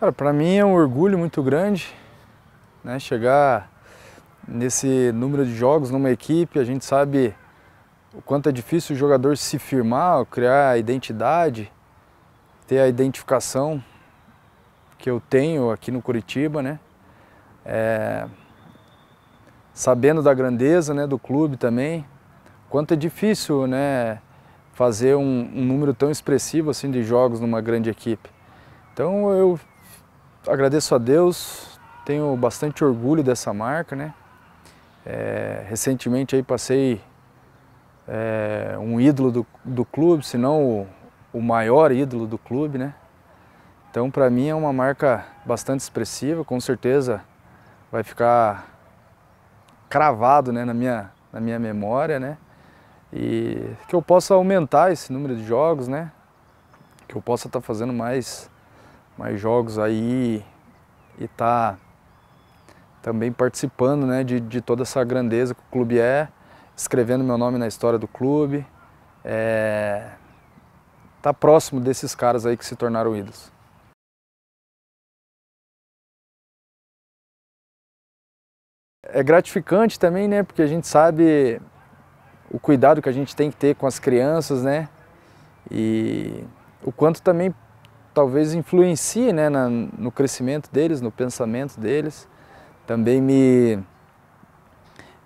Cara, para mim é um orgulho muito grande, né, chegar nesse número de jogos numa equipe, a gente sabe o quanto é difícil o jogador se firmar, criar a identidade, ter a identificação que eu tenho aqui no Curitiba, né? É, sabendo da grandeza né, do clube também, quanto é difícil né, fazer um, um número tão expressivo assim de jogos numa grande equipe. Então eu agradeço a Deus, tenho bastante orgulho dessa marca, né? É, recentemente aí passei é, um ídolo do, do clube, se não o, o maior ídolo do clube, né? Então para mim é uma marca bastante expressiva, com certeza vai ficar cravado né, na, minha, na minha memória, né? E que eu possa aumentar esse número de jogos, né? Que eu possa estar tá fazendo mais mais jogos aí e tá também participando né, de, de toda essa grandeza que o clube é, escrevendo meu nome na história do clube, é, tá próximo desses caras aí que se tornaram ídolos. É gratificante também, né, porque a gente sabe o cuidado que a gente tem que ter com as crianças, né, e o quanto também talvez influencie né, na, no crescimento deles, no pensamento deles. Também me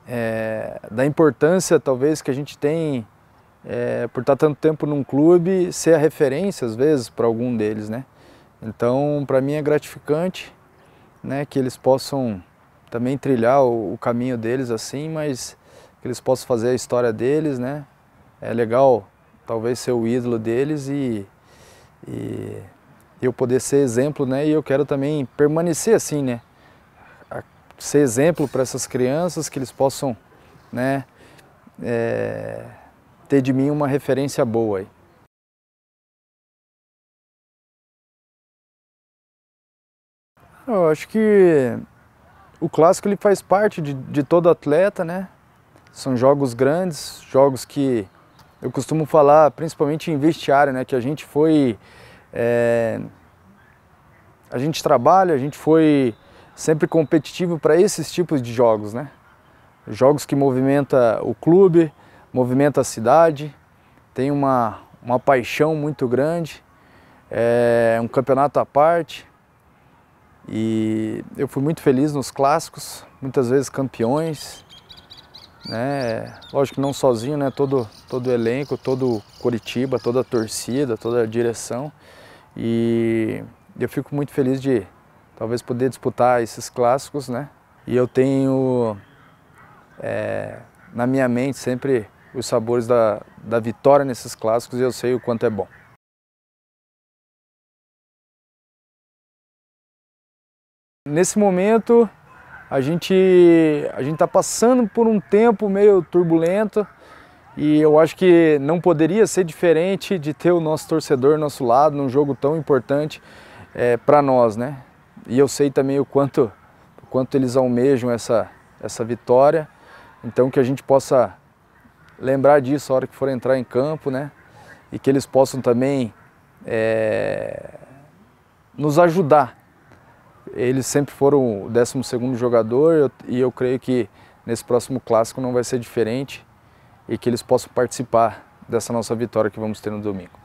é, da importância talvez que a gente tem é, por estar tanto tempo num clube, ser a referência às vezes para algum deles, né? Então, para mim é gratificante, né, que eles possam também trilhar o, o, caminho deles assim, mas que eles possam fazer a história deles, né? É legal talvez ser o ídolo deles e, e eu poder ser exemplo, né? E eu quero também permanecer assim, né? Ser exemplo para essas crianças, que eles possam, né? É, ter de mim uma referência boa aí. Eu acho que o clássico ele faz parte de, de todo atleta, né? São jogos grandes, jogos que eu costumo falar, principalmente em vestiário, né? Que a gente foi é, a gente trabalha, a gente foi sempre competitivo para esses tipos de jogos, né? Jogos que movimenta o clube, movimenta a cidade, tem uma, uma paixão muito grande, é um campeonato à parte. E eu fui muito feliz nos clássicos, muitas vezes campeões, né? Lógico que não sozinho, né? Todo, todo elenco, todo Curitiba, toda a torcida, toda a direção. E eu fico muito feliz de talvez poder disputar esses clássicos, né? E eu tenho é, na minha mente sempre os sabores da, da vitória nesses clássicos e eu sei o quanto é bom. Nesse momento a gente a gente está passando por um tempo meio turbulento, e eu acho que não poderia ser diferente de ter o nosso torcedor ao nosso lado num jogo tão importante é, para nós, né? E eu sei também o quanto, o quanto eles almejam essa, essa vitória. Então que a gente possa lembrar disso a hora que for entrar em campo, né? E que eles possam também é, nos ajudar. Eles sempre foram o 12º jogador e eu creio que nesse próximo clássico não vai ser diferente e que eles possam participar dessa nossa vitória que vamos ter no domingo.